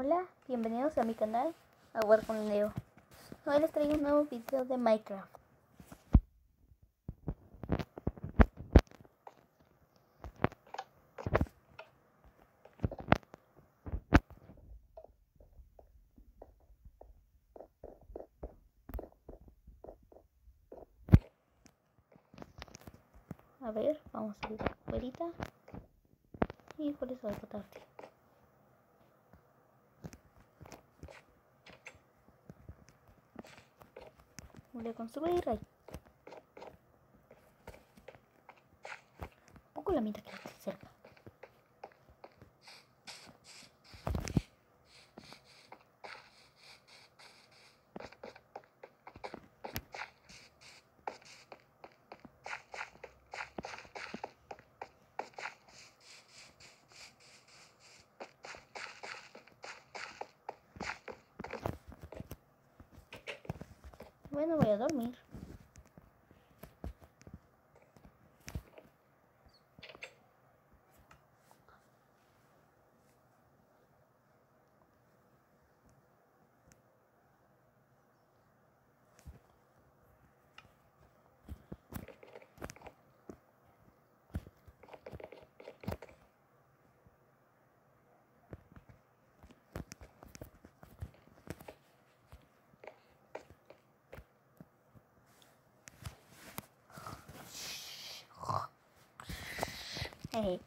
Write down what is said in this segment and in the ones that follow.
Hola, bienvenidos a mi canal a con Leo. Hoy les traigo un nuevo video de Minecraft. A ver, vamos a ir afuera y por eso voy a botarte. Voy a construir ahí. Un poco la mitad que está cerca. Bueno, voy a dormir. Hey.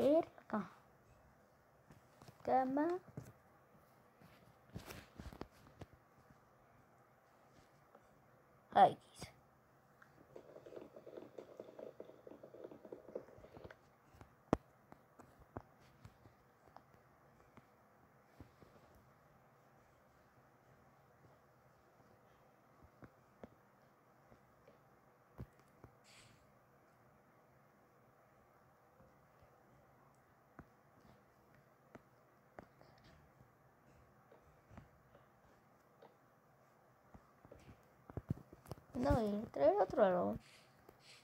circle. Gambar No, y traer otro árbol.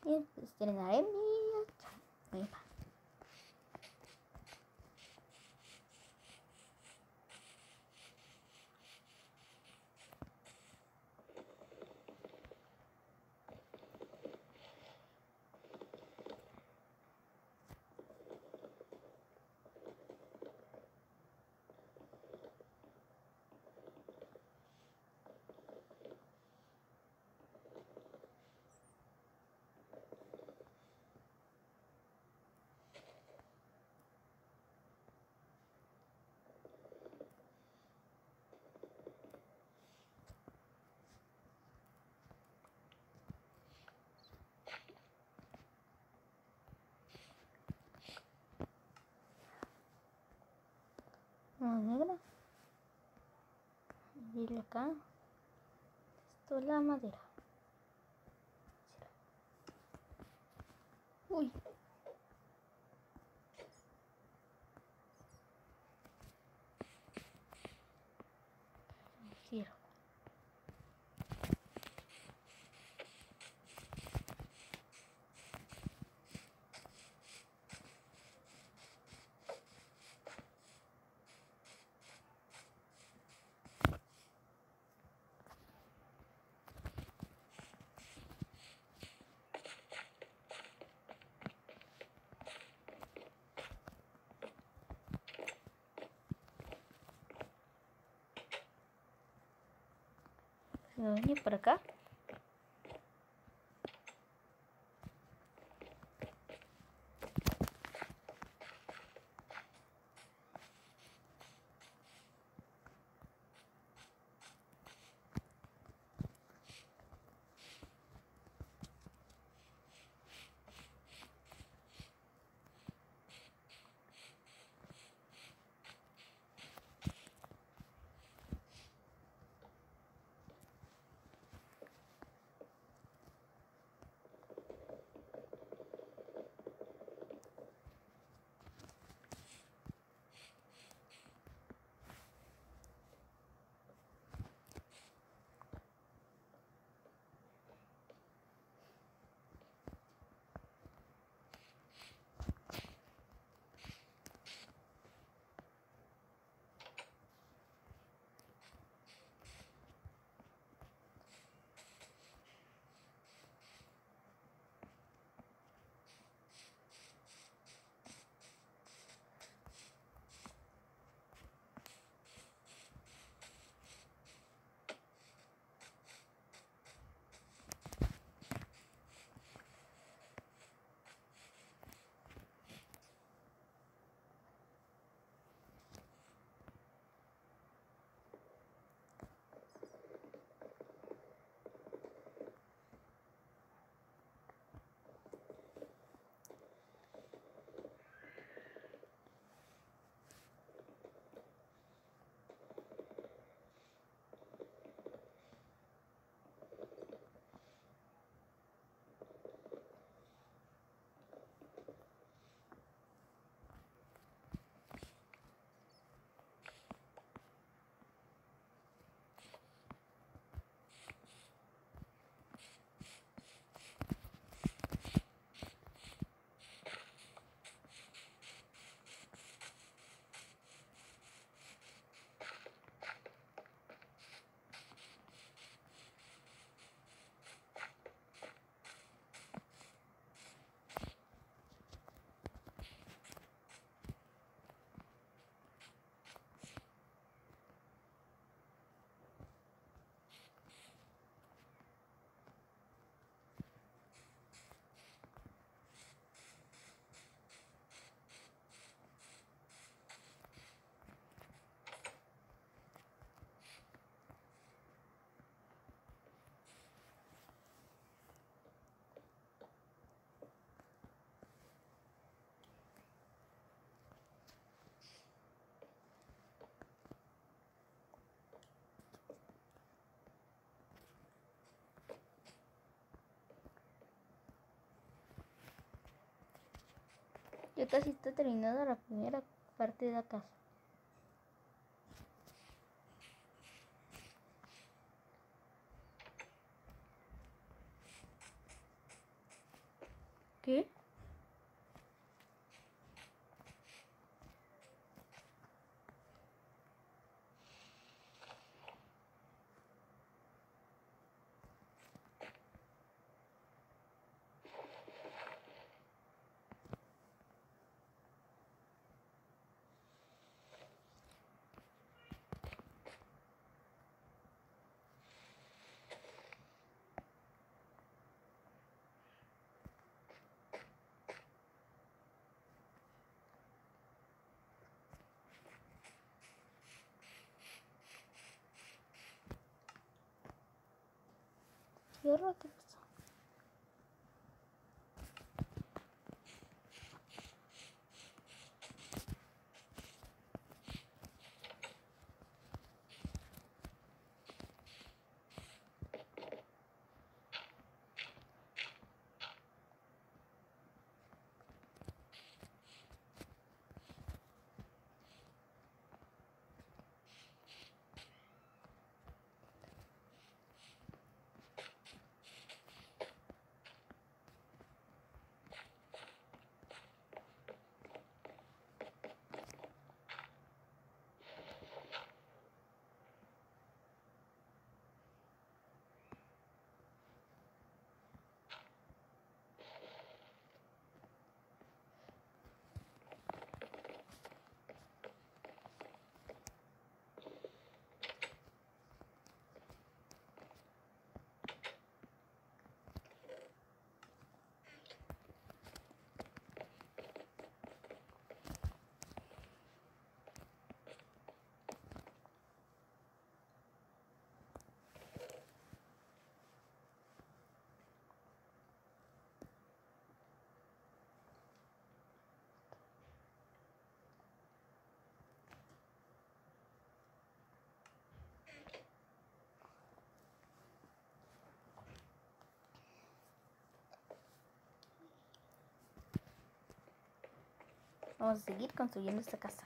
Y estrenaré mi... abrirle acá. Esto es la madera. Uy. Ну не пока. Ya casi está terminada la primera parte de la casa. ¿Qué? вернутися. Vamos a seguir construyendo esta casa.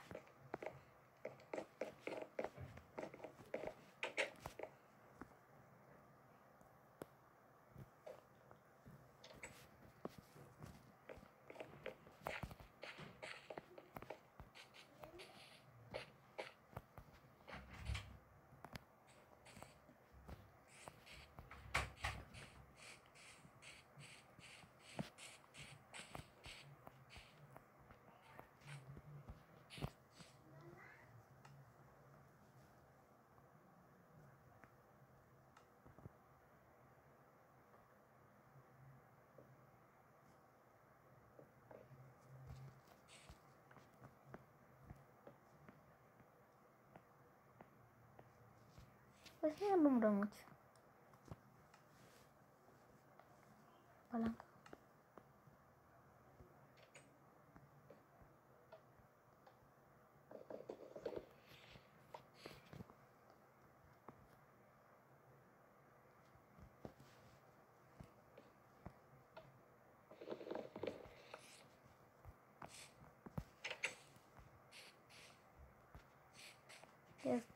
Pues me alumbro mucho. Palanca.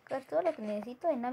Es todo lo que necesito en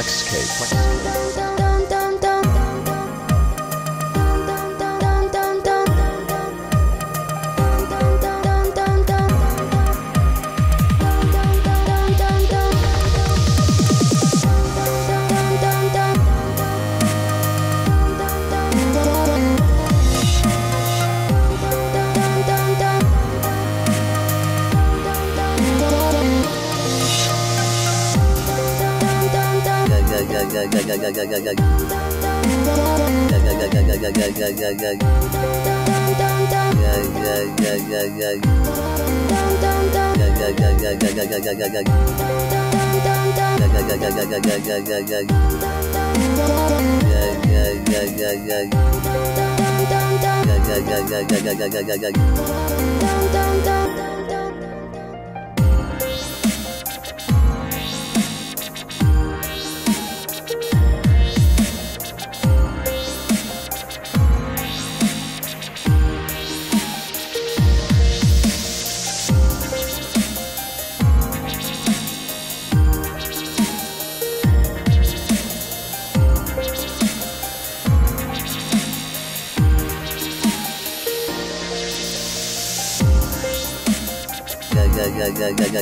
Flex FlexK. Yeah, yeah,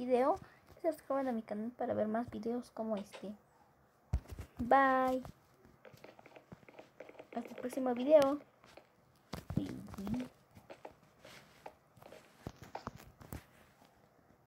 video y suscriban a mi canal para ver más videos como este. Bye. Hasta el próximo video.